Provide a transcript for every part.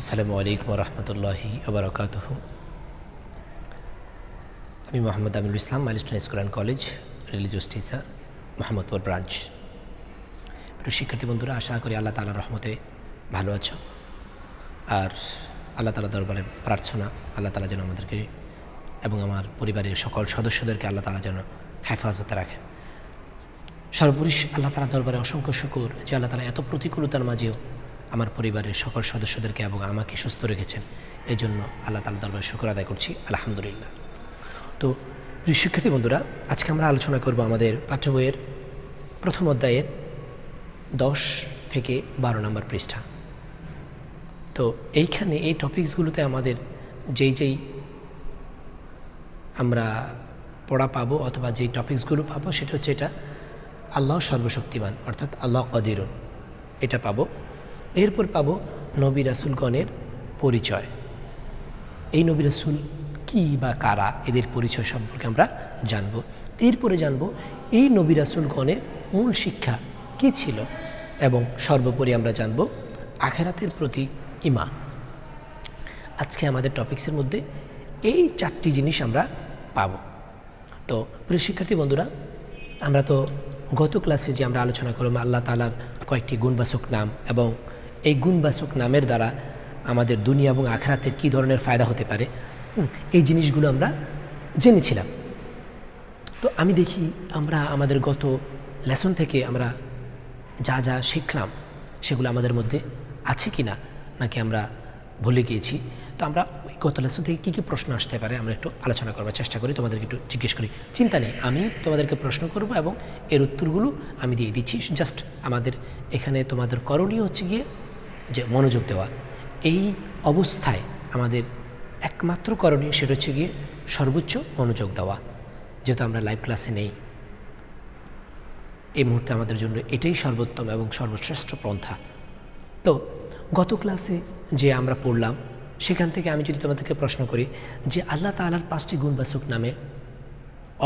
আসসালামু আলাইকুম রহমতুল্লাহি আবরকাত আমি Mohammad Aminul Islam, Milestone school and college, religious teacher, Mohammadpur branch. প্রিয় শিক্ষার্থী বন্ধুরা, আশা করি আল্লাহ তালার রহমতে ভালো আছো। আর আল্লাহ তালা দরবারে প্রার্থনা, আল্লাহ তালা যেন আমাদেরকে এবং আমার পরিবারের সকল সদস্যদেরকে আল্লাহ তালা যেন হেফাজতে রাখেন সর্বোপরি আল্লাহ তালা দরবারে অসংখ্য শুকুর যে আল্লাহ তালা এত প্রতিকূলতার মাঝেও আমার পরিবারের সকল সদস্যদেরকে এবং আমাকে সুস্থ রেখেছেন। এই জন্য আল্লাহ তালা দরবারে শুকুর আদায় করছি। আলহামদুলিল্লাহ। তো শিক্ষার্থী বন্ধুরা, আজকে আমরা আলোচনা করব আমাদের পাঠ্য বইয়ের প্রথম অধ্যায়ের দশ থেকে বারো নম্বর পৃষ্ঠা। তো এইখানে এই টপিকসগুলোতে আমাদের যেই যেই আমরা পড়া পাবো অথবা যেই টপিকসগুলো পাবো, সেটা হচ্ছে এটা আল্লাহ সর্বশক্তিমান, অর্থাৎ আল্লাহ কদিরুন। এটা পাবো। এরপর পাবো নবী রাসুলগণের পরিচয়। এই নবী রাসুল কী বা কারা, এদের পরিচয় সম্পর্কে আমরা জানব। এরপরে জানব এই নবী রাসুলগণের মূল শিক্ষা কী ছিল এবং সর্বোপরি আমরা জানব আখেরাতের প্রতি ইমা আজকে আমাদের টপিক্সের মধ্যে এই চারটি জিনিস আমরা পাব। তো প্রিয় শিক্ষার্থী বন্ধুরা, আমরা তো গত ক্লাসে যে আমরা আলোচনা করলাম আল্লাহ তালার কয়েকটি গুণবাচক নাম এবং এই গুণবাচক নামের দ্বারা আমাদের দুনিয়া এবং আখরাতের কী ধরনের ফায়দা হতে পারে? এই জিনিসগুলো আমরা জেনেছিলাম। তো আমি দেখি আমরা আমাদের গত লেসন থেকে আমরা যা যা শিখলাম, সেগুলো আমাদের মধ্যে আছে কি না নাকি আমরা ভুলে গিয়েছি? তো আমরা ওই গত লেসন থেকে কী কী প্রশ্ন আসতে পারে আমরা একটু আলোচনা করবার চেষ্টা করি, তোমাদেরকে একটু জিজ্ঞেস করি। চিন্তা নেই, আমি তোমাদেরকে প্রশ্ন করব এবং এর উত্তরগুলো আমি দিয়ে দিচ্ছি। জাস্ট আমাদের এখানে তোমাদের করণীয় হচ্ছে গিয়ে যে মনোযোগ দেওয়া। এই অবস্থায় আমাদের একমাত্র করণীয় সেটা হচ্ছে গিয়ে সর্বোচ্চ মনোযোগ দেওয়া, যেহেতু আমরা লাইভ ক্লাসে নেই। এই মুহূর্তে আমাদের জন্য এটাই সর্বোত্তম এবং সর্বশ্রেষ্ঠ পন্থা। তো গত ক্লাসে যে আমরা পড়লাম, সেখান থেকে আমি যদি তোমাদেরকে প্রশ্ন করি যে আল্লাহ তালার পাঁচটি গুণবাচক নামে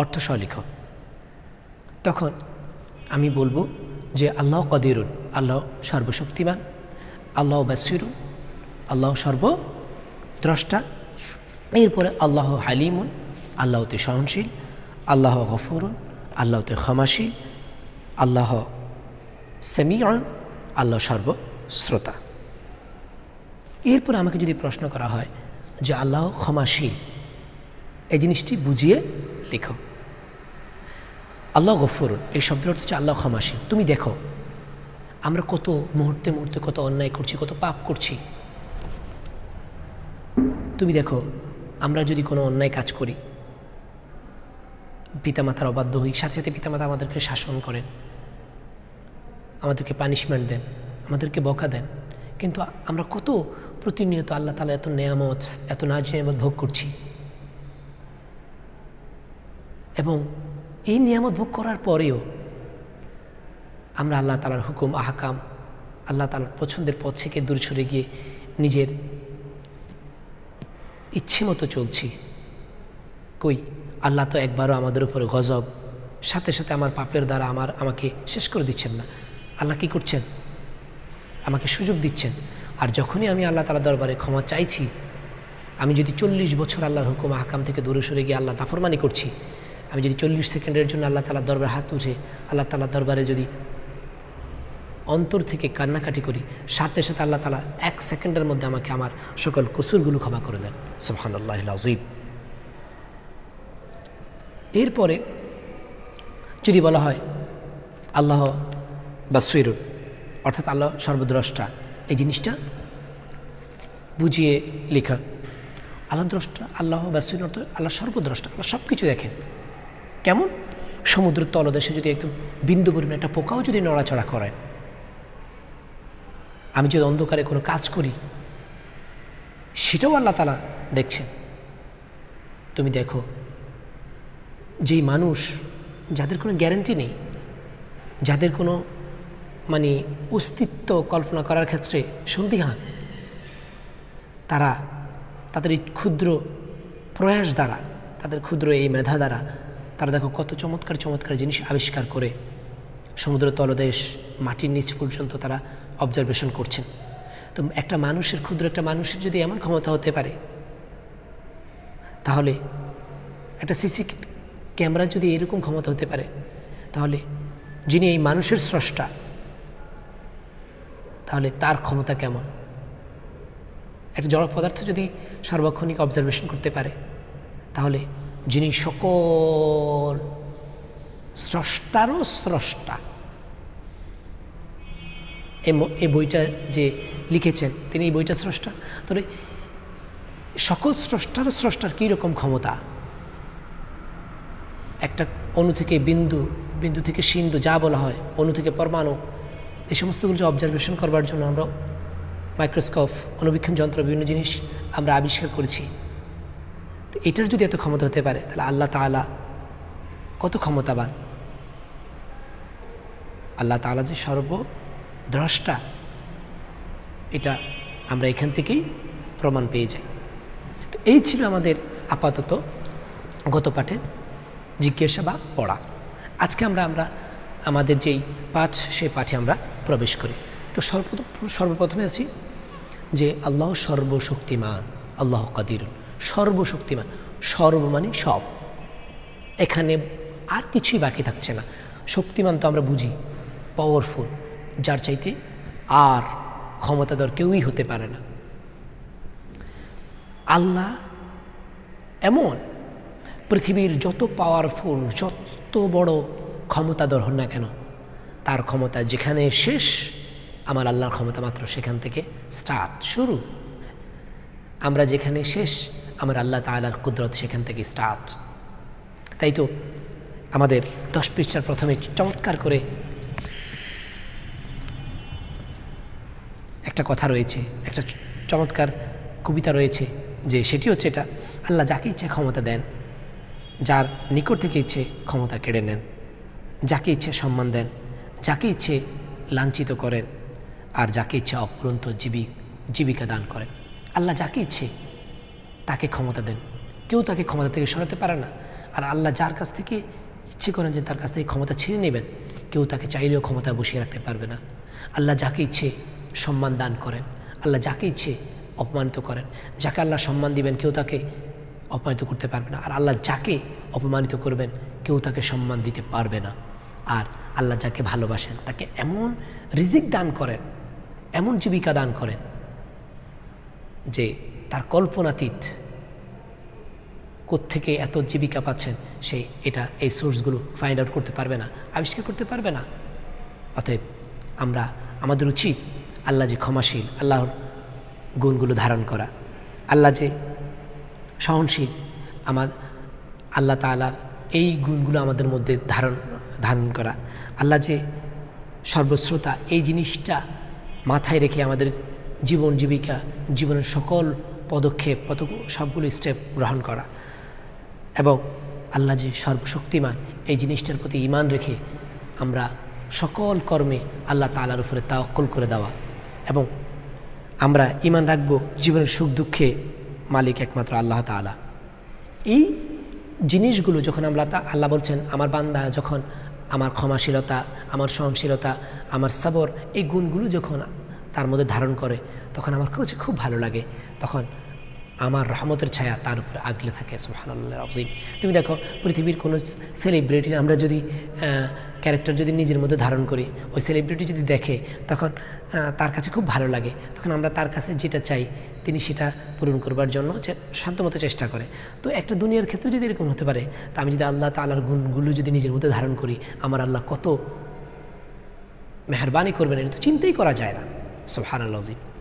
অর্থ সলিখ তখন আমি বলব যে আল্লাহ কদিরুন, আল্লাহ সর্বশক্তিমান আল্লাহ বাসিরু, আল্লাহ সর্বদ্রষ্টা এরপরে আল্লাহ হালিমুন আল্লাহতে সহনশীল, আল্লাহ গফরুন আল্লাহতে ক্ষমাশীল, আল্লাহ সেমিয়ন আল্লাহ সর্বশ্রোতা এরপর আমাকে যদি প্রশ্ন করা হয় যে আল্লাহ ক্ষমাশীল, এই জিনিসটি বুঝিয়ে লেখো। আল্লাহ গফরুন, এই অর্থ হচ্ছে আল্লাহ ক্ষমাশীল। তুমি দেখো আমরা কত মুহূর্তে মুহূর্তে কত অন্যায় করছি, কত পাপ করছি। তুমি দেখো, আমরা যদি কোনো অন্যায় কাজ করি, পিতামাতার অবাধ্য হই, সাথে সাথে পিতামাতা আমাদেরকে শাসন করেন, আমাদেরকে পানিশমেন্ট দেন, আমাদেরকে বকা দেন। কিন্তু আমরা কত প্রতিনিয়ত আল্লাহ তালা এত নেয়ামত, এত নাজ নেয়ামত ভোগ করছি। এবং এই নিয়ামত ভোগ করার পরেও আমরা আল্লাহ তালার হুকুম, আহকাম, আল্লাহ তালার পছন্দের পথ থেকে দূর সরে গিয়ে নিজের ইচ্ছে মতো চলছি। কই, আল্লাহ তো একবারও আমাদের উপরে গজব, সাথে সাথে আমার পাপের দ্বারা আমার, আমাকে শেষ করে দিচ্ছেন না। আল্লাহ কি করছেন? আমাকে সুযোগ দিচ্ছেন। আর যখনই আমি আল্লাহ তালা দরবারে ক্ষমা চাইছি, আমি যদি চল্লিশ বছর আল্লাহর হুকুম, আহকাম থেকে দূরে সরে গিয়ে আল্লাহ নাফরমানি করছি, আমি যদি চল্লিশ সেকেন্ডের জন্য আল্লাহ তালার দরবারে হাত উঠে, আল্লাহ তালার দরবারে যদি অন্তর থেকে কান্নাকাটি করি। সাথে সাথে আল্লাহ তালা এক সেকেন্ডের মধ্যে আমাকে আমার সকল কুসুরগুলো ক্ষমা করে দেন। সুহানুল্লাহ আজিব এরপরে যদি বলা হয়, আল্লাহ বা সৈরুন অর্থাৎ আল্লাহ সর্বদ্রষ্টা, এই জিনিসটা বুঝিয়ে লেখা। আল্লাহ দ্রষ্টা, আল্লাহ বা সৈর অর্থ আল্লাহ সর্বদ্রষ্টা, আল্লাহ সব কিছু দেখেন। কেমন? সমুদ্র তলদেশে যদি একদম বিন্দু পরিমাণ একটা পোকাও যদি নড়াচড়া করেন আমি যদি অন্ধকারে কোনো কাজ করি, সেটাও আল্লাহ তালা দেখছেন। তুমি দেখো, যেই মানুষ, যাদের কোনো গ্যারেন্টি নেই, যাদের কোনো মানে অস্তিত্ব কল্পনা করার ক্ষেত্রে সন্ধি সন্দিহান, তারা তাদের এই ক্ষুদ্র প্রয়াস দ্বারা, তাদের ক্ষুদ্র এই মেধা দ্বারা, তারা দেখো কত চমৎকার চমৎকার জিনিস আবিষ্কার করে। সমুদ্র তলদেশ, মাটির নিচ পর্যন্ত তারা অবজারভেশন করছেন। তো একটা মানুষের, ক্ষুদ্র একটা মানুষের যদি এমন ক্ষমতা হতে পারে, তাহলে একটা সিসি ক্যামেরা যদি এরকম ক্ষমতা হতে পারে, তাহলে যিনি এই মানুষের স্রষ্টা, তাহলে তার ক্ষমতা কেমন? একটা জড় পদার্থ যদি সার্বক্ষণিক অবজারভেশন করতে পারে, তাহলে যিনি সকল স্রষ্টারও স্রষ্টা এই বইটা যে লিখেছেন, তিনি এই বইটা স্রষ্টা। তবে সকল স্রষ্টার স্রষ্টার কী রকম ক্ষমতা? একটা অণু থেকে বিন্দু বিন্দু থেকে সিন্ধু, যা বলা হয়, অণু থেকে পরমাণু, এই সমস্তগুলো যে অবজারভেশন করবার জন্য আমরা মাইক্রোস্কোপ অনুবীক্ষণ যন্ত্র, বিভিন্ন জিনিস আমরা আবিষ্কার করেছি। তো এটার যদি এত ক্ষমতা হতে পারে, তাহলে আল্লাহ তালা কত ক্ষমতাবান? আল্লাহ তালা যে সর্বদ্রষ্টা এটা আমরা এখান থেকেই প্রমাণ পেয়ে যাই। তো এই ছিল আমাদের আপাতত গত পাঠের জিজ্ঞাসা বা পড়া। আজকে আমরা আমরা আমাদের যেই পাঠ সেই পাঠে আমরা প্রবেশ করি। তো সর্বপ্রথমে আছি যে আল্লাহ সর্বশক্তিমান, আল্লাহ কাদির, সর্বশক্তিমান, সর্ব মানে সব। এখানে আর কিছুই বাকি থাকছে না। শক্তিমান তো আমরা বুঝি পাওয়ারফুল যার চাইতে আর ক্ষমতাধর কেউই হতে পারে না। আল্লাহ এমন পৃথিবীর যত পাওয়ারফুল যত বড় ক্ষমতাধর হন না কেন, তার ক্ষমতা যেখানে শেষ, আমার আল্লাহর ক্ষমতা মাত্র সেখান থেকে স্টার্ট শুরু। আমরা যেখানে শেষ, আমার আল্লাহ তালার কুদরত সেখান থেকে স্টার্ট তাই তো আমাদের দশ পৃষ্ঠার প্রথমে চমৎকার করে একটা কথা রয়েছে, একটা চমৎকার কবিতা রয়েছে যে সেটি হচ্ছে এটা, আল্লাহ যাকে ইচ্ছে ক্ষমতা দেন, যার নিকট থেকে ইচ্ছে ক্ষমতা কেড়ে নেন, যাকে ইচ্ছে সম্মান দেন, যাকে ইচ্ছে লাঞ্ছিত করেন, আর যাকে ইচ্ছে অপরন্ত জীবিক জীবিকা দান করেন। আল্লাহ যাকে ইচ্ছে তাকে ক্ষমতা দেন। কেউ তাকে ক্ষমতা থেকে সরাতে পারে না। আর আল্লাহ যার কাছ থেকে ইচ্ছে করেন যে তার কাছ থেকে ক্ষমতা ছিনে নেবেন, কেউ তাকে চাইলেও ক্ষমতা বসিয়ে রাখতে পারবে না। আল্লাহ যাকে ইচ্ছে সম্মান দান করেন। আল্লাহ যাকে ইচ্ছে অপমানিত করেন। যাকে আল্লাহ সম্মান দিবেন, কেউ তাকে অপমানিত করতে পারবে না। আর আল্লাহ যাকে অপমানিত করবেন, কেউ তাকে সম্মান দিতে পারবে না। আর আল্লাহ যাকে ভালোবাসেন, তাকে এমন রিজিক দান করেন, এমন জীবিকা দান করেন যে তার কল্পনাতীত কোত্থেকে এত জীবিকা পাচ্ছেন সে এটা এই সোর্সগুলো ফাইন্ড আউট করতে পারবে না, আবিষ্কার করতে পারবে না। অতএব আমরা, আমাদের উচিত আল্লাহ যে ক্ষমাশীল, আল্লাহর গুণগুলো ধারণ করা। আল্লাহ যে সহনশীল, আমার আল্লাহ তালার এই গুণগুলো আমাদের মধ্যে ধারণ ধারণ করা। আল্লাহ যে সর্বশ্রোতা, এই জিনিসটা মাথায় রেখে আমাদের জীবন জীবিকা, জীবনের সকল পদক্ষেপ, পদ, সবগুলো স্টেপ গ্রহণ করা। এবং আল্লাহ যে সর্বশক্তিমান, এই জিনিসটার প্রতি ইমান রেখে আমরা সকল কর্মে আল্লাহ তালার উপরে তাওক্কল করে দেওয়া। এবং আমরা ইমান রাখব জীবনের সুখ দুঃখে মালিক একমাত্র আল্লাহ তালা এই জিনিসগুলো যখন আমরা তা আল্লাহ বলছেন, আমার বান্দা, যখন আমার ক্ষমাশীলতা, আমার সহনশীলতা, আমার সাবর, এই গুণগুলো যখন তার মধ্যে ধারণ করে, তখন আমার কাছে খুব ভালো লাগে। তখন আমার রহমতের ছায়া তার উপরে আগলে থাকে সোহানুল্লাহ আজিম তুমি দেখো, পৃথিবীর কোনো সেলিব্রিটি আমরা যদি ক্যারেক্টার যদি নিজের মধ্যে ধারণ করি, ওই সেলিব্রিটি যদি দেখে, তখন তার কাছে খুব ভালো লাগে। তখন আমরা তার কাছে যেটা চাই, তিনি সেটা পূরণ করবার জন্য শান্তমতো চেষ্টা করে। তো একটা দুনিয়ার ক্ষেত্রে যদি এরকম হতে পারে, তা আমি যদি আল্লাহ তালার গুণগুলো যদি নিজের মধ্যে ধারণ করি, আমার আল্লাহ কত মেহরবানি করবেন, এটা তো চিন্তাই করা যায় না সোহান আল্লাহিম তো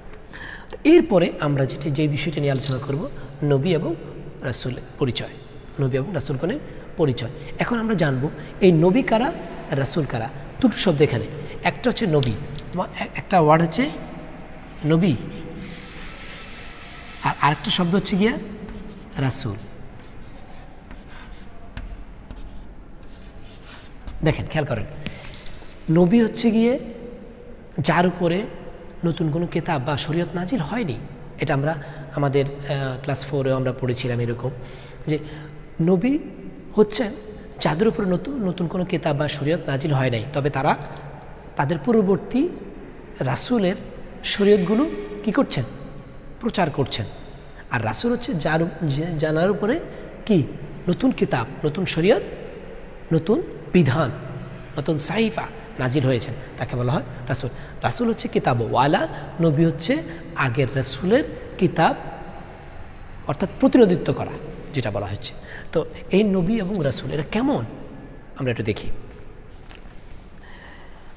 এরপরে আমরা যেটি যে বিষয়টি নিয়ে আলোচনা করব, নবী এবং রাসুল পরিচয়। নবী এবং রাসুলগণের পরিচয়। এখন আমরা জানব, এই নবী কারা রাসুল কারা? দুটো শব্দ এখানে। একটা হচ্ছে নবী একটা ওয়ার্ড হচ্ছে নবী। আর আরেকটা শব্দ হচ্ছে গিয়া রাসুল। দেখেন, খেয়াল করেন। নবী হচ্ছে গিয়ে যার উপরে নতুন কোনো কেতাব বা শরীয়ত নাজিল হয়নি। এটা আমরা আমাদের ক্লাস ফোরেও আমরা পড়েছিলাম এরকম যে নবী হচ্ছেন যাদের উপরে নতুন নতুন কোনো কেতাব বা শরীয়ত নাজিল হয় নাই। তবে তারা তাদের পূর্ববর্তী রাসুলের শরীয়তগুলো কি করছেন? প্রচার করছেন। আর রাসুল হচ্ছে যার জানার উপরে কি? নতুন কিতাব, নতুন শরীয়ত, নতুন বিধান, নতুন সাইফা। নাজির হয়েছেন। তাকে বলা হয় রাসুল। রাসুল হচ্ছে কিতাব ওয়ালা, নবী হচ্ছে আগের রাসুলের কিতাব, অর্থাৎ প্রতিনিধিত্ব করা, যেটা বলা হচ্ছে তো এই নবী এবং রাসুল, এরা কেমন? আমরা একটু দেখি।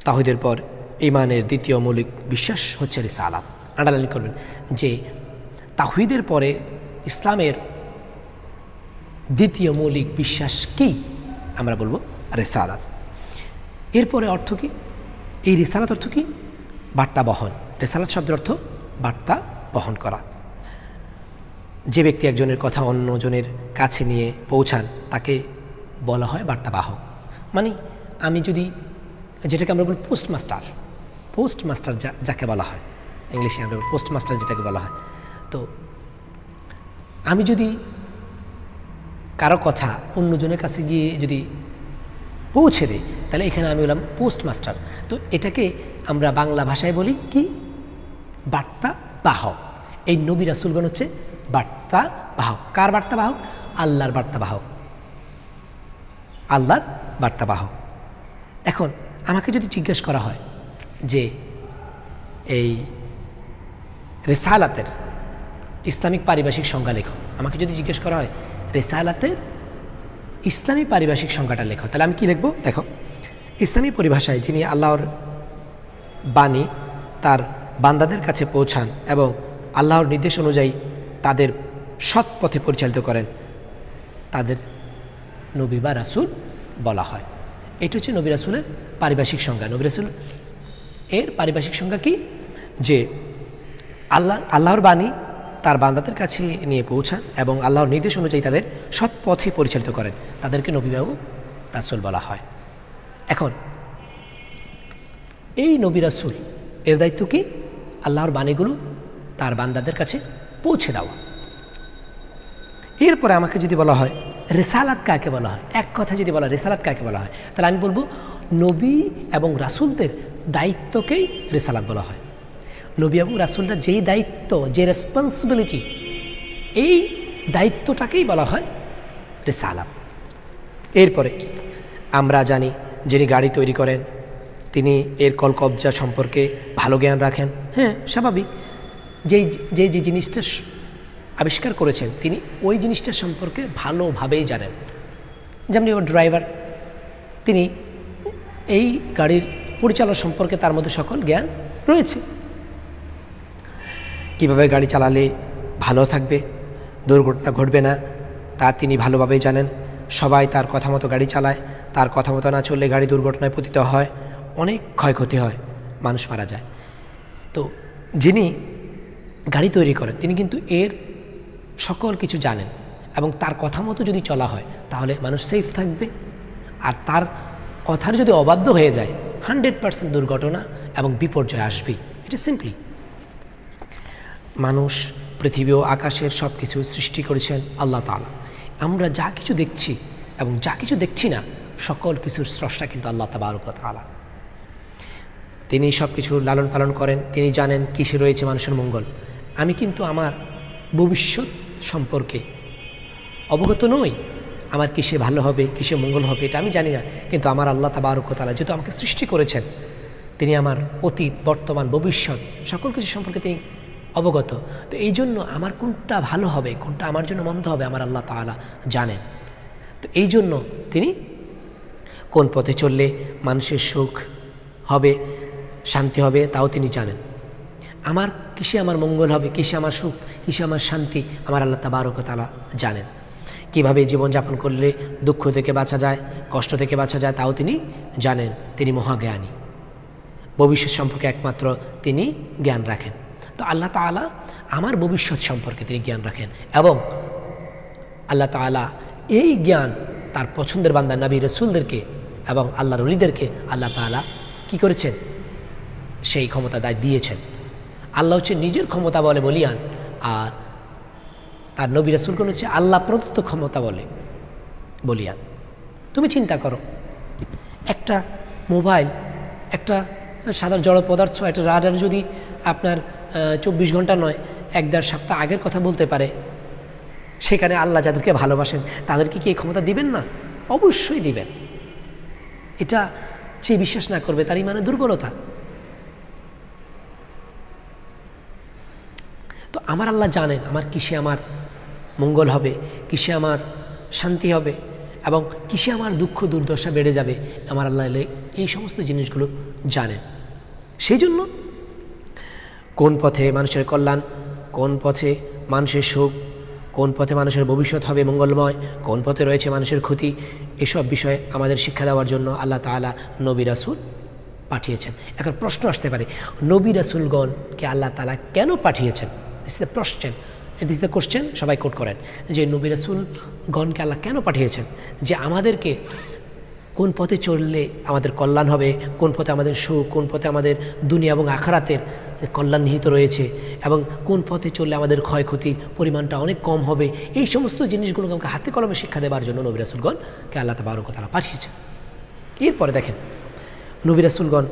তাহিদের পর ইমানের দ্বিতীয় মৌলিক বিশ্বাস হচ্ছে রিসালাত। আন্ডারলাইন করবেন যে তাহিদের পরে ইসলামের দ্বিতীয় মৌলিক বিশ্বাস কি? আমরা বলব রেসালাত। এরপরে অর্থ কি? এই রিসালাত অর্থ কি? বার্তা বহন। রেসালাত শব্দের অর্থ বার্তা বহন করা। যে ব্যক্তি একজনের কথা অন্যজনের কাছে নিয়ে পৌঁছান, তাকে বলা হয় বার্তাবাহক মানে আমি যদি যেটাকে আমরা বলি পোস্ট মাস্টার পোস্ট মাস্টার যাকে বলা হয়, ইংলিশে আমরা পোস্ট মাস্টার যেটাকে বলা হয়। তো আমি যদি কারও কথা অন্যজনের কাছে গিয়ে যদি পৌঁছে দেয় তাহলে এখানে আমি বললাম পোস্ট মাস্টার তো এটাকে আমরা বাংলা ভাষায় বলি কি? বার্তা বাহক। এই নবী রাসুলগণ হচ্ছে বার্তা বাহক। কার বার্তা বাহক? আল্লাহর বার্তা বাহক। আল্লাহর বার্তা বাহক। এখন আমাকে যদি জিজ্ঞেস করা হয় যে এই রেসালাতের ইসলামিক পারিভাষিক সংজ্ঞা লেখো। আমাকে যদি জিজ্ঞেস করা হয়, রেসালাতের ইসলামী পারিভাষিক সংজ্ঞাটা লেখো তাহলে আমি কি লিখব? দেখো। ইসলামী পরিভাষায় যিনি আল্লাহর বাণী তার বান্দাদের কাছে পৌঁছান এবং আল্লাহর নির্দেশ অনুযায়ী তাদের সৎ পথে পরিচালিত করেন, তাদের নবী বা রাসুল বলা হয়। এটি হচ্ছে নবী রাসুলের পারিভাষিক সংজ্ঞা। নবী রাসুল এর পারিভাষিক সংজ্ঞা কি? যে আল্লাহ, আল্লাহর বাণী তার বান্দাদের কাছে নিয়ে পৌঁছান এবং আল্লাহর নির্দেশ অনুযায়ী তাদের সৎ পথে পরিচালিত করেন। তাদেরকে নবীবাবু রাসুল বলা হয়। এখন, এই নবী রাসুল এর দায়িত্ব কি? আল্লাহর বাণীগুলো তার বান্দাদের কাছে পৌঁছে দেওয়া। এরপরে আমাকে যদি বলা হয়, রেসালাত কাকে বলা হয়? এক কথা যদি বলা রেসালাত কাকে বলা হয়? তাহলে আমি বলব, নবী এবং রাসুলদের দায়িত্বকেই রেসালাত বলা হয়। নবী এবং রাসুলরা যেই দায়িত্ব, যে রেসপন্সিবিলিটি এই দায়িত্বটাকেই বলা হয় রেসালাত। এরপরে আমরা জানি যিনি গাড়ি তৈরি করেন তিনি এর কলকবজা সম্পর্কে ভালো জ্ঞান রাখেন। হ্যাঁ স্বাভাবিক। যেই যে যে জিনিসটা আবিষ্কার করেছেন তিনি ওই জিনিসটা সম্পর্কে ভালোভাবেই জানেন। যেমন ওর ড্রাইভার তিনি এই গাড়ির পরিচালনা সম্পর্কে তার মধ্যে সকল জ্ঞান রয়েছে। কীভাবে গাড়ি চালালে ভালো থাকবে দুর্ঘটনা ঘটবে না তা তিনি ভালোভাবেই জানেন। সবাই তার কথা মতো গাড়ি চালায়, তার কথা মতো না চললে গাড়ি দুর্ঘটনায় পতিত হয়, অনেক ক্ষয়ক্ষতি হয়, মানুষ মারা যায়। তো যিনি গাড়ি তৈরি করেন, তিনি কিন্তু এর সকল কিছু জানেন এবং তার কথা মতো যদি চলা হয়, তাহলে মানুষ সেফ থাকবে। আর তার কথার যদি অবাধ্য হয়ে যায় হান্ড্রেড পার্সেন্ট দুর্ঘটনা এবং বিপর্যয় আসবেই এটা সিম্পলি মানুষ পৃথিবী ও আকাশের সব কিছু সৃষ্টি করেছেন আল্লাহ তালা আমরা যা কিছু দেখছি এবং যা কিছু দেখছি না, সকল কিছুর স্রষ্টা কিন্তু আল্লাহ তাবারক তালা তিনি সব কিছু লালন পালন করেন, তিনি জানেন কিসে রয়েছে মানুষের মঙ্গল। আমি কিন্তু আমার ভবিষ্যৎ সম্পর্কে অবগত নই, আমার কিসে ভালো হবে, কিসে মঙ্গল হবে, এটা আমি জানি না, কিন্তু আমার আল্লাহ তাবারক তালা যেহেতু আমাকে সৃষ্টি করেছেন, তিনি আমার অতীত, বর্তমান, ভবিষ্যৎ, সকল কিছু সম্পর্কে তিনি অবগত। তো এই জন্য আমার কোনটা ভালো হবে, কোনটা আমার জন্য মন্দ হবে, আমার আল্লাহ তালা জানেন। তো এই জন্য তিনি কোন পথে চললে মানুষের সুখ হবে, শান্তি হবে, তাও তিনি জানেন। আমার কিসে আমার মঙ্গল হবে, কিসে আমার সুখ, কিসে আমার শান্তি, আমার আল্লাহ তাবারক তালা জানেন। কীভাবে জীবনযাপন করলে দুঃখ থেকে বাঁচা যায়, কষ্ট থেকে বাঁচা যায়, তাও তিনি জানেন। তিনি মহাজ্ঞানী। ভবিষ্যৎ সম্পর্কে একমাত্র তিনি জ্ঞান রাখেন। তো আল্লাহ তালা আমার ভবিষ্যৎ সম্পর্কে তিনি জ্ঞান রাখেন এবং আল্লাহ তালা এই জ্ঞান তার পছন্দের বান্দা নবী রসুলদেরকে এবং আল্লাহর অলিদেরকে আল্লাহ তালা কি করেছেন? সেই ক্ষমতা দায় দিয়েছেন। আল্লাহ হচ্ছে নিজের ক্ষমতা বলে বলিয়ান আর তার নবী রসুলগণ হচ্ছে আল্লাহ প্রদত্ত ক্ষমতা বলে বলিয়ান। তুমি চিন্তা করো, একটা মোবাইল, একটা সাধারণ জড় পদার্থ একটা রাডার যদি আপনার চব্বিশ ঘণ্টা নয়, এক দেড় সপ্তাহ আগের কথা বলতে পারে। সেখানে আল্লাহ যাদেরকে ভালোবাসেন, তাদেরকে কি এই ক্ষমতা দিবেন না? অবশ্যই দিবেন। এটা যে বিশ্বাস না করবে তারই মানে দুর্বলতা। তো আমার আল্লাহ জানেন আমার কিসে আমার মঙ্গল হবে, কিসে আমার শান্তি হবে এবং কিসে আমার দুঃখ দুর্দশা বেড়ে যাবে। আমার আল্লাহ এই সমস্ত জিনিসগুলো জানেন। সেই জন্য পথে মানুষের কল্যাণ, কোন পথে মানুষের সুখ, কোন পথে মানুষের ভবিষ্যৎ হবে মঙ্গলময়, কোন পথে রয়েছে মানুষের ক্ষতি, এসব বিষয়ে আমাদের শিক্ষা দেওয়ার জন্য আল্লাহ তালা নবী রাসুল পাঠিয়েছেন। এখন প্রশ্ন আসতে পারে, নবী রাসুলগণকে আল্লাহ তালা কেন পাঠিয়েছেন? This the question this the question সবাই কোট করেন, যে নবী রাসুলগণকে আল্লাহ কেন পাঠিয়েছেন? যে আমাদেরকে কোন পথে চললে আমাদের কল্যাণ হবে, কোন পথে আমাদের সুখ, কোন পথে আমাদের দুনিয়া এবং আখরাতের কল্যাণ নিহিত রয়েছে এবং কোন পথে চললে আমাদের ক্ষয়ক্ষতির পরিমাণটা অনেক কম হবে, এই সমস্ত জিনিসগুলোকে আমাকে হাতে কলমে শিক্ষা দেওয়ার জন্য নবী রাসুলগণকে আল্লাহ তাবারক তারা পাঠিয়েছে এরপরে দেখেন, নবী রাসুলগণ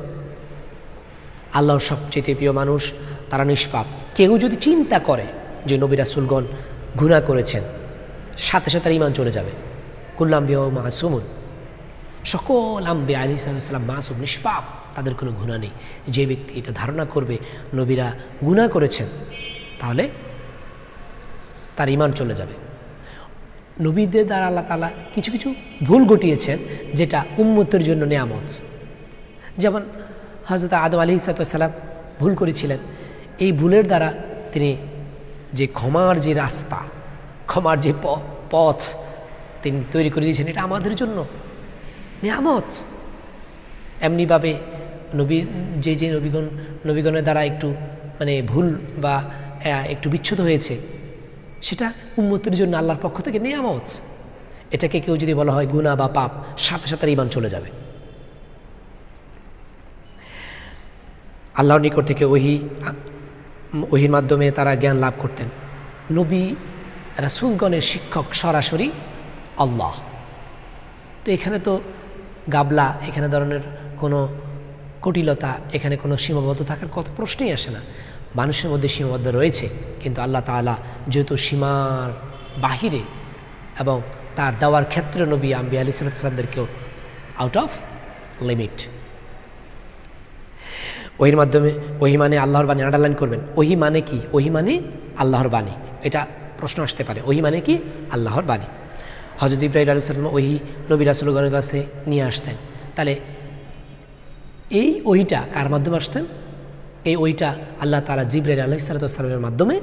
আল্লাহর সবচেয়ে প্রিয় মানুষ, তারা নিষ্পাপ। কেউ যদি চিন্তা করে যে নবী রাসুলগণ গুণা করেছেন, সাথে সাথে তার ইমান চলে যাবে। কুল্লাম বিহ মাসুমুন সকল আম্বে আলী সাল্লাম মাসুম, নিষ্পাপ। তাদের কোনো গুণা নেই। যে ব্যক্তি এটা ধারণা করবে, নবীরা গুণা করেছেন, তাহলে তার ইমান চলে যাবে। নবীদের দ্বারা আল্লাহ তালা কিছু কিছু ভুল ঘটিয়েছেন, যেটা উম্মতের জন্য নেয়ামত। যেমন হজরত আদম আলী সালাম ভুল করেছিলেন। এই ভুলের দ্বারা তিনি যে ক্ষমার যে রাস্তা, ক্ষমার যে পথ তিনি তৈরি করে দিয়েছেন, এটা আমাদের জন্য নিয়ামত। এমনিভাবে নবী, যে যে নবীগণ, নবীগণের দ্বারা একটু মানে ভুল বা একটু বিচ্ছুত হয়েছে, সেটা উন্মতির জন্য আল্লাহর পক্ষ থেকে নিয়ামত। এটাকে কেউ যদি বলা হয় গুণা বা পাপ, সাথে সাথে ইমান চলে যাবে। আল্লাহর নিকট থেকে ওহি, ওহির মাধ্যমে তারা জ্ঞান লাভ করতেন। নবী, রাসুলগণের শিক্ষক সরাসরি আল্লাহ। তো এখানে তো গাবলা, এখানে ধরনের কোনো কটিলতা, এখানে কোনো সীমাবদ্ধ থাকার কত প্রশ্নই আসে না। মানুষের মধ্যে সীমাবদ্ধ রয়েছে, কিন্তু আল্লাহ তালা যেহেতু সীমার বাহিরে এবং তার দেওয়ার ক্ষেত্রে নবী আম্বি আলী সালামদেরকেও আউট অফ লিমিট ওহির মাধ্যমে, ওহি মানে আল্লাহর বাণী আন্ডারলাইন করবেন। ওহি মানে কি? ওহি মানে আল্লাহর বাণী। এটা প্রশ্ন আসতে পারে। ওহি মানে কি? আল্লাহর বাণী। হজরত ইব্রাহিম আলুসালাম ওহি নবী রাসুলগণের কাছে নিয়ে আসতেন। তাহলে এই ওইটা কার মাধ্যমে আসতেন এই ওইটা আল্লাহ তালা জিব্রাইল আলহ সালাতামের মাধ্যমে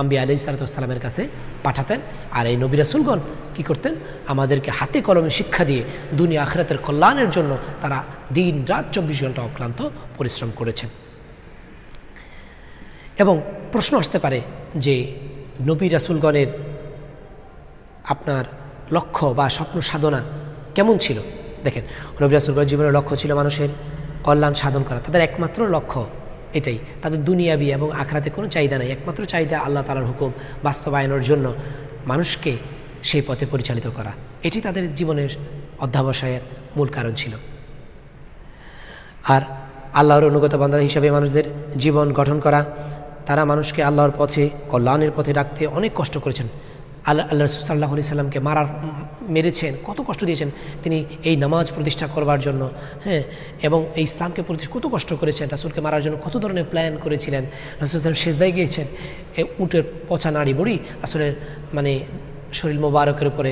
আম্বি আলহ সালাতামের কাছে পাঠাতেন। আর এই নবী রাসুলগণ কী করতেন? আমাদেরকে হাতে কলমে শিক্ষা দিয়ে দুনিয়া আখরাতের কল্যাণের জন্য তারা দিন রাত চব্বিশ ঘণ্টা অক্লান্ত পরিশ্রম করেছেন। এবং প্রশ্ন আসতে পারে যে নবী রাসুলগণের আপনার লক্ষ্য বা স্বপ্ন সাধনা কেমন ছিল? দেখেন, নবী রাসুলগঞ্জ জীবনের লক্ষ্য ছিল মানুষের কল্যাণ সাধন করা। তাদের একমাত্র লক্ষ্য এটাই। তাদের দুনিয়াবি এবং আখড়াতে কোনো চাহিদা নেই। একমাত্র চাহিদা আল্লাহ তালার হুকুম বাস্তবায়নের জন্য মানুষকে সেই পথে পরিচালিত করা। এটি তাদের জীবনের অধ্যাবসায়ের মূল কারণ ছিল। আর আল্লাহর অনুগত বান্ধব হিসাবে মানুষদের জীবন গঠন করা, তারা মানুষকে আল্লাহর পথে, কল্যাণের পথে রাখতে অনেক কষ্ট করেছেন। আল্লাহ আল্লাহ রসুল্লাহ আলি সাল্লামকে মারার, মেরেছেন, কত কষ্ট দিয়েছেন। তিনি এই নামাজ প্রতিষ্ঠা করবার জন্য হ্যাঁ এবং এই ইসলামকে প্রতিষ্ঠা কত কষ্ট করেছেন, রাসুলকে মারার জন্য কত ধরনের প্ল্যান করেছিলেন। রাসুল সাহেব শেষদায় গিয়েছেন উটের পচা নাড়ি বড়ি আসলে মানে শরীর মোবারকের উপরে,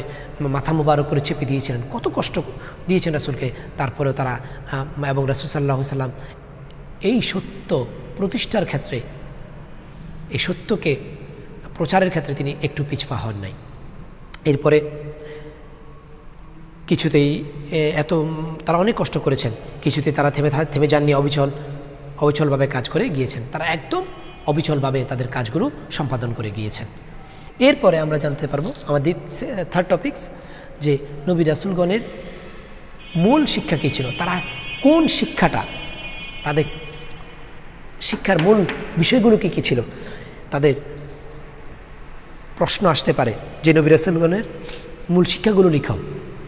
মাথা মোবারক করে চেপে দিয়েছিলেন। কত কষ্ট দিয়েছেন রাসুলকে। তারপরেও তারা এবং রাসুল সাল্লাহ সাল্লাম এই সত্য প্রতিষ্ঠার ক্ষেত্রে, এই সত্যকে প্রচারের ক্ষেত্রে তিনি একটু পিছপা হন নাই। এরপরে কিছুতেই এত, তারা অনেক কষ্ট করেছেন। কিছুতে তারা থেমে থেমে যাননি, অবিচল, অবিচলভাবে কাজ করে গিয়েছেন। তারা একদম অবিচলভাবে তাদের কাজগুলো সম্পাদন করে গিয়েছেন। এরপরে আমরা জানতে পারব আমাদের থার্ড টপিক্স যে নবী রাসুলগণের মূল শিক্ষা কী ছিল? তারা কোন শিক্ষাটা, তাদের শিক্ষার মূল বিষয়গুলো কী কী ছিল? তাদের প্রশ্ন আসতে পারে যে নবী রাসুলগণের মূল শিক্ষাগুলো লিখাও।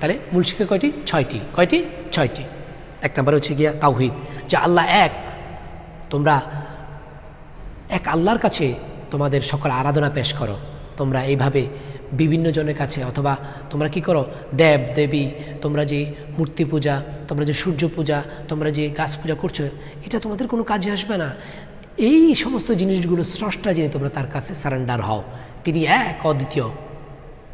তাহলে মূল শিক্ষা কয়টি? ছয়টি। কয়টি? ছয়টি। এক নম্বর হচ্ছে গিয়া তাওহিদ, যে আল্লাহ এক। তোমরা এক আল্লাহর কাছে তোমাদের সকল আরাধনা পেশ করো। তোমরা এইভাবে বিভিন্ন জনের কাছে, অথবা তোমরা কি করো? দেব, দেবী, তোমরা যে মূর্তি পূজা, তোমরা যে সূর্য পূজা, তোমরা যে গাছ পূজা করছ, এটা তোমাদের কোনো কাজে আসবে না। এই সমস্ত জিনিসগুলো স্রষ্টা যিনি তোমরা তার কাছে সারেন্ডার হও। তিনি এক অদ্বিতীয়,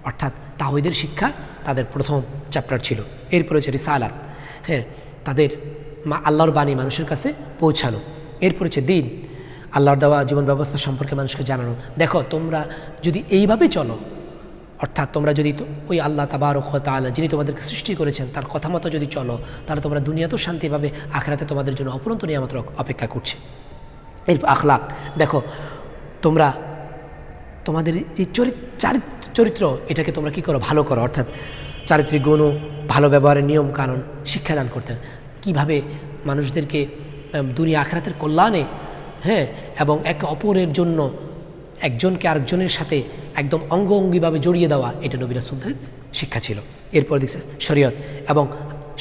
অর্থাৎ তাহিদের শিক্ষা তাদের প্রথম চ্যাপ্টার ছিল। এরপরে হচ্ছে রিসালাত। হ্যাঁ তাদের মা আল্লাহর বাণী মানুষের কাছে পৌঁছানো এরপর হচ্ছে দিন। আল্লাহর দেওয়া জীবন ব্যবস্থা সম্পর্কে মানুষকে জানানো। দেখো, তোমরা যদি এইভাবে চলো, অর্থাৎ তোমরা যদি ওই আল্লাহ তাবারক তালা যিনি তোমাদেরকে সৃষ্টি করেছেন, তার কথা মতো যদি চলো, তাহলে তোমরা দুনিয়াতেও শান্তি পাবে আখড়াতে তোমাদের জন্য অপরন্ত নিয়ামত অপেক্ষা করছে। এরপর আখলাক, দেখো, তোমরা তোমাদের যে চরিত্র, এটাকে তোমরা কি করো? ভালো করো। অর্থাৎ চারিত্রিক গুণ ভালো ব্যবহারের নিয়ম কানুন শিক্ষাদান করতেন কীভাবে মানুষদেরকে দুনিয়া আখরাতের কল্যাণে হ্যাঁ এবং একে অপরের জন্য একজনকে আরেকজনের সাথে একদম অঙ্গ অঙ্গিভাবে জড়িয়ে দেওয়া, এটা নবীরা সুলতানের শিক্ষা ছিল। এরপর দেখছে শরীয়ত এবং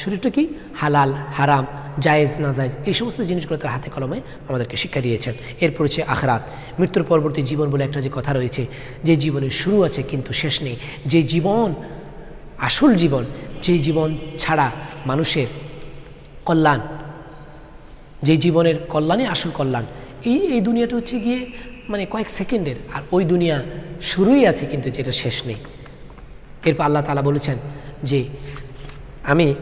শরীরটা কি? হালাল, হারাম জায়েজ না জায়েজ, এই সমস্ত জিনিসগুলো তার হাতে কলমে আমাদেরকে শিক্ষা দিয়েছেন। এরপর হচ্ছে আখরাত। মৃত্যুর পরবর্তী জীবন বলে একটা যে কথা রয়েছে, যে জীবনের শুরু আছে কিন্তু শেষ নেই। যে জীবন, আসল জীবন, যে জীবন ছাড়া মানুষের কল্যাণ, যে জীবনের কল্যাণে আসল কল্যাণ, এই এই দুনিয়াটা হচ্ছে গিয়ে মানে কয়েক সেকেন্ডের, আর ওই দুনিয়া শুরুই আছে কিন্তু যেটা শেষ নেই। এরপর আল্লাহ তালা বলেছেন যে, আমি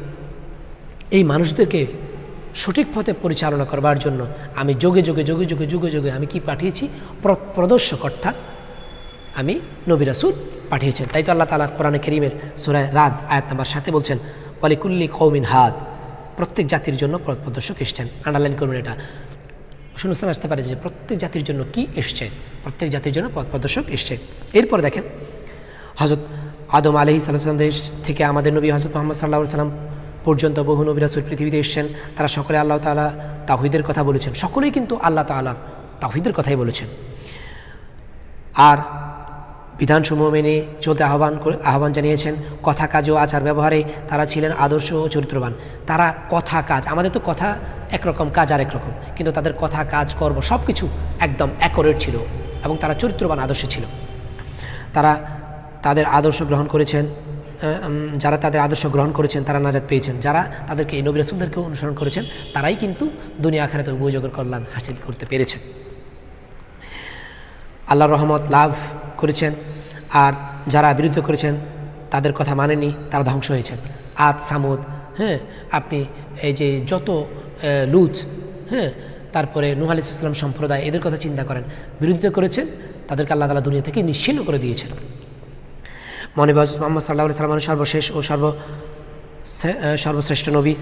এই মানুষদেরকে সঠিক পথে পরিচালনা করবার জন্য আমি যোগে যোগে যোগে যোগে যোগে যুগে আমি কি পাঠিয়েছি? প্রদর্শক অর্থাৎ আমি নবী রাসুল পাঠিয়েছেন। তাই তো আল্লাহ তালা কোরআনে করিমের সুরায় রাত আয়াত নাম্বার সাথে বলছেন, ওয়ালিকুল্লি কৌমিন হাদ। প্রত্যেক জাতির জন্য পথ প্রদর্শক এসছেন। আন্ডারলাইন করবেন এটা। শুনুস্থান আসতে পারে যে প্রত্যেক জাতির জন্য কি এসছে? প্রত্যেক জাতির জন্য পথ প্রদর্শক এসছে। এরপর দেখেন হজরত আদম আলহি সাল্লাম থেকে আমাদের নবী হজরত মোহাম্মদ সাল্লাহ সাল্লাম পর্যন্ত বহু নবীরাসুল পৃথিবীতে এসছেন, তারা সকলে আল্লাহ তালা তাহিদের কথা বলেছেন। সকলেই কিন্তু আল্লাহ তালা তাহিদের কথাই বলেছেন। আর বিধানসমূহ মেনে চলতে আহ্বান আহ্বান জানিয়েছেন, কথা, কাজ ও আচার ব্যবহারে তারা ছিলেন আদর্শ ও চরিত্রবান। তারা কথা, কাজ, আমাদের তো কথা একরকম, কাজ আর একরকম কিন্তু তাদের কথা, কাজ, কর্ম সব কিছু একদম অ্যাকোরেট ছিল এবং তারা চরিত্রবান, আদর্শ ছিল। তারা তাদের আদর্শ গ্রহণ করেছেন যারা তাদের আদর্শ গ্রহণ করেছেন, তারা নাজাদ পেয়েছেন। যারা তাদেরকে এই নবী রাসুলদেরকে অনুসরণ করেছেন, তারাই কিন্তু দুনিয়া আখারাতে উভয়যোগের কল্যাণ হাসিল করতে পেরেছেন। আল্লাহ রহমত লাভ করেছেন, আর যারা বিরুদ্ধ করেছেন, তাদের কথা মানেনি তারা ধ্বংস হয়েছেন। আদ, সামুদ হ্যাঁ আপনি এই যে যত লুথ হ্যাঁ তারপরে নুহ আলি ইসলাম সম্প্রদায়, এদের কথা চিন্তা করেন। বিরোধিতা করেছেন, তাদেরকে আল্লাহ তালা দুনিয়া থেকে নিশ্চিন্ন করে দিয়েছেন। মনিবাজ মোহাম্মদ সাল্লাহ সাল্লামের সর্বশেষ ও সর্ব সর্বশ্রেষ্ঠ নবী।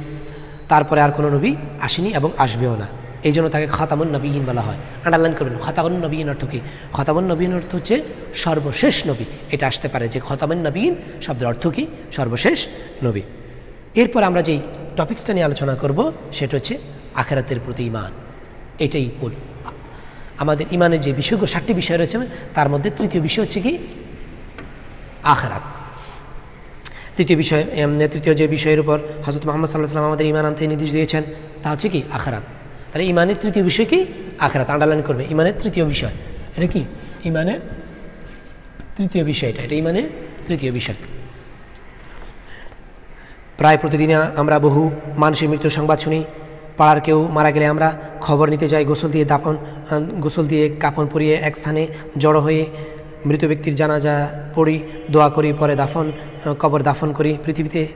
তারপরে আর কোনো নবী আসেনি এবং আসবেও না। এই জন্য তাকে খতামুন নবীন বলা হয়। আন্ডারলাইন করবেন খতামুন নবীন অর্থ কী? খতামুন নবীন অর্থ হচ্ছে সর্বশেষ নবী। এটা আসতে পারে যে খতামুন নবীন শব্দের অর্থ কী? সর্বশেষ নবী। এরপর আমরা যেই টপিক্সটা নিয়ে আলোচনা করব, সেটা হচ্ছে আখেরাতের প্রতি ইমান এটাই বল আমাদের ইমানের যে বিষয়গুলো ষাটটি বিষয় রয়েছে, তার মধ্যে তৃতীয় বিষয় হচ্ছে কি? আখরাত। তৃতীয় বিষয় তৃতীয় যে বিষয়ের উপর হজরত মোহাম্মদ সাল্লাহ সাল্লাম আমাদের ইমান আনতে নির্দেশ দিয়েছেন, তা হচ্ছে কি? আখরাত। তাহলে ইমানের তৃতীয় বিষয় কি? আখরাত। আন্ডারলাইন করবে ইমানের তৃতীয় বিষয়। এটা কি? ইমানের তৃতীয় বিষয়টা এটা ইমানের তৃতীয় বিষয়। প্রায় প্রতিদিনে আমরা বহু মানুষের মৃত্যুর সংবাদ শুনি। পাড়ার কেউ মারা গেলে আমরা খবর নিতে যাই, গোসল দিয়ে দাপন গোসল দিয়ে কাপন পরিয়ে এক স্থানে জড়ো হয়ে মৃত ব্যক্তির জানাজা পড়ি, দোয়া করি, পরে দাফন কবর দাফন করি। পৃথিবীতে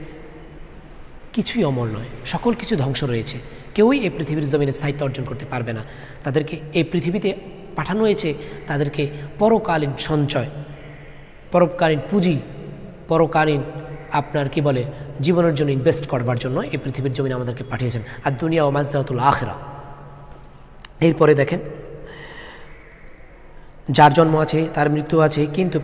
কিছুই অমর নয়, সকল কিছু ধ্বংস রয়েছে। কেউই এই পৃথিবীর জমিনে স্থায়িত্ব অর্জন করতে পারবে না। তাদেরকে এই পৃথিবীতে পাঠানো হয়েছে, তাদেরকে পরকালীন সঞ্চয়, পরকালীন পুঁজি, পরকালীন আপনার কি বলে, জীবনের জন্য ইনভেস্ট করবার জন্য এই পৃথিবীর জমিনে আমাদেরকে পাঠিয়েছেন। আর দুনিয়া ও মাজদাতুল আখরা। এরপরে দেখেন যার জন্ম আছে, তার মৃত্যু আছে, কিন্তু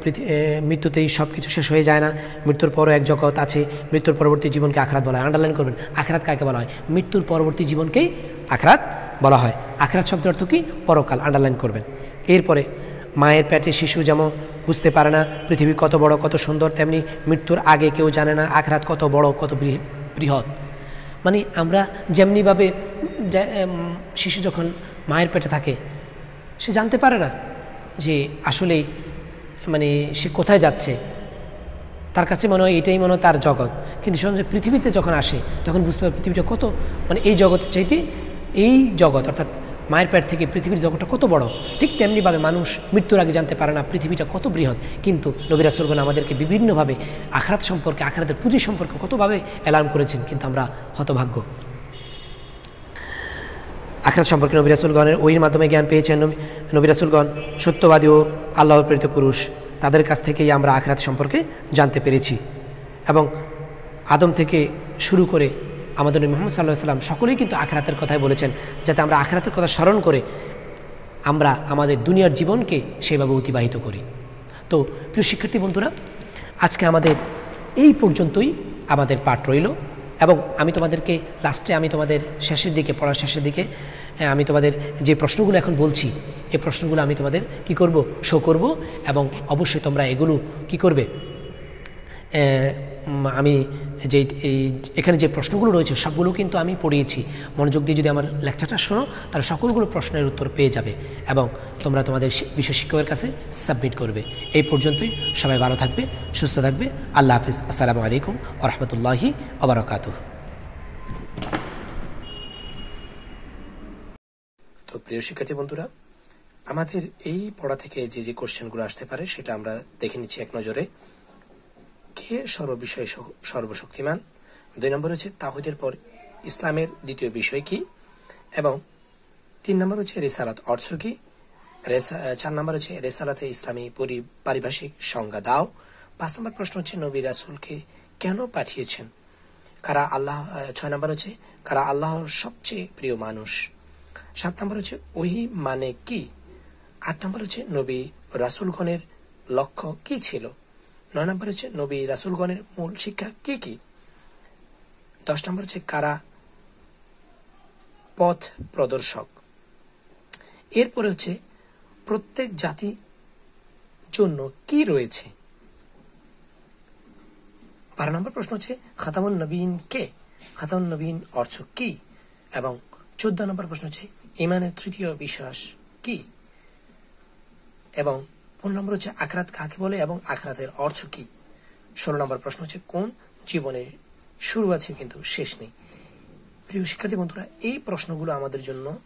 মৃত্যুতেই সব কিছু শেষ হয়ে যায় না। মৃত্যুর পরও এক জগৎ আছে, মৃত্যুর পরবর্তী জীবনকে আখরাত বলা হয়। আন্ডারলাইন করবেন, আখরাত কাকে বলা হয়? মৃত্যুর পরবর্তী জীবনকেই আখরাত বলা হয়। আখরাত শব্দের অর্থ কি? পরকাল আন্ডারলাইন করবেন। এরপরে, মায়ের পেটে শিশু যেমন বুঝতে পারে না, পৃথিবী কত বড়, কত সুন্দর, তেমনি মৃত্যুর আগে কেউ জানে না, আখরাত কত বড়, কত বৃহৎ। মানে আমরা যেমনিভাবে শিশু যখন মায়ের পেটে থাকে, সে জানতে পারে না। যে আসলেই মানে সে কোথায় যাচ্ছে, তার কাছে মনে হয় এটাই মনে হয় তার জগৎ। কিন্তু সঙ্গে পৃথিবীতে যখন আসে, তখন বুঝতে পারে পৃথিবীটা কত মানে এই জগতের চাইতে এই জগৎ, অর্থাৎ মায়ের পেট থেকে পৃথিবীর জগৎটা কত বড়, ঠিক তেমনিভাবে মানুষ মৃত্যুর আগে জানতে পারে না পৃথিবীটা কত বৃহৎ। কিন্তু নবীরা সরগন আমাদেরকে বিভিন্নভাবে আখরাত সম্পর্কে, আখরাতের পুঁজি সম্পর্কে কতভাবে অ্যালার্ম করেছেন, কিন্তু আমরা হতভাগ্য। আখরাত সম্পর্কে নবী রাসুলগণের ওইর মাধ্যমে জ্ঞান পেয়েছেন নবী রাসুলগণ, সত্যবাদী ও আল্লাহর প্রেরিত পুরুষ। তাদের কাছ থেকেই আমরা আখরাত সম্পর্কে জানতে পেরেছি। এবং আদম থেকে শুরু করে আমাদের নবী মোহাম্মদ সাল্লাহ সাল্লাম সকলেই কিন্তু আখরাতের কথাই বলেছেন, যাতে আমরা আখরাতের কথা স্মরণ করে আমরা আমাদের দুনিয়ার জীবনকে সেভাবে অতিবাহিত করি। তো প্রিয় শিক্ষার্থী বন্ধুরা, আজকে আমাদের এই পর্যন্তই আমাদের পাঠ রইল। এবং আমি তোমাদেরকে লাস্টে আমি তোমাদের শেষের দিকে, পড়ার শেষের দিকে আমি তোমাদের যে প্রশ্নগুলো এখন বলছি এই প্রশ্নগুলো আমি তোমাদের কি করব? শো করব এবং অবশ্যই তোমরা এগুলো কি করবে? আমি যে এখানে যে প্রশ্নগুলো রয়েছে সবগুলো কিন্তু আমি পড়িয়েছি। মনোযোগ দিয়ে যদি আমার লেকচারটা শোনো, তাহলে সকলগুলো প্রশ্নের উত্তর পেয়ে যাবে এবং তোমরা তোমাদের বিশ্ব শিক্ষকের কাছে সাবমিট করবে। এই পর্যন্তই। সবাই ভালো থাকবে, সুস্থ থাকবে। আল্লাহ হাফিজ। আসসালামু আলাইকুম রহমতুল্লাহি ওবরাকাত তো প্রিয় শিক্ষার্থী বন্ধুরা, আমাদের এই পড়া থেকে যে যে কোশ্চেনগুলো আসতে পারে, সেটা আমরা দেখে নিচ্ছি এক নজরে। কে সর্ববিষয়ে সর্বশক্তিমান। দুই নম্বর হচ্ছে তাহুদের পর ইসলামের দ্বিতীয় বিষয় কি? এবং তিন নম্বর হচ্ছে রেসালাত অর্থ কি? চার নম্বর হচ্ছে রেসালাতে ইসলামী পারিভাষিক সংজ্ঞা দাও। পাঁচ নম্বর প্রশ্ন হচ্ছে নবী রাসুলকে কেন পাঠিয়েছেন? কারা আল্লাহ, ছয় নম্বর হচ্ছে কারা আল্লাহর সবচেয়ে প্রিয় মানুষ? সাত নম্বর হচ্ছে ওহি মানে কি? আট নম্বর হচ্ছে নবী রাসুলগণের লক্ষ্য কি ছিল? নয় নম্বর হচ্ছে নবী রাসুলগণের মূল শিক্ষা কি কি? দশ নম্বর হচ্ছে কারা? পথ প্রদর্শক। এরপরে হচ্ছে প্রত্যেক জাতি জন্য কি রয়েছে? বারো নম্বর প্রশ্ন হচ্ছে, খাতামুন নবীন কে? খাতামুন নবীন অর্থ কি? এবং চোদ্দ নম্বর প্রশ্ন হচ্ছে, ইমানের তৃতীয় বিশ্বাস কি? এবং পনেরো নম্বর হচ্ছে আখরাত কাকে বলে এবং আখরাতের অর্থ কি? ষোলো নম্বর প্রশ্ন হচ্ছে, কোন জীবনে শুরু আছে কিন্তু শেষ নেই? প্রিয় শিক্ষার্থী বন্ধুরা, এই প্রশ্নগুলো আমাদের জন্য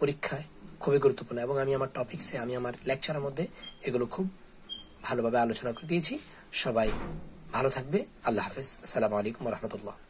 পরীক্ষায় খুবই গুরুত্বপূর্ণ এবং আমি আমার টপিক্সে আমি আমার লেকচারের মধ্যে এগুলো খুব ভালোভাবে আলোচনা করে দিয়েছি। সবাই ভালো থাকবে। আল্লাহ হাফিজ। আসসালামু আলাইকুম রহমতুল্লাহ।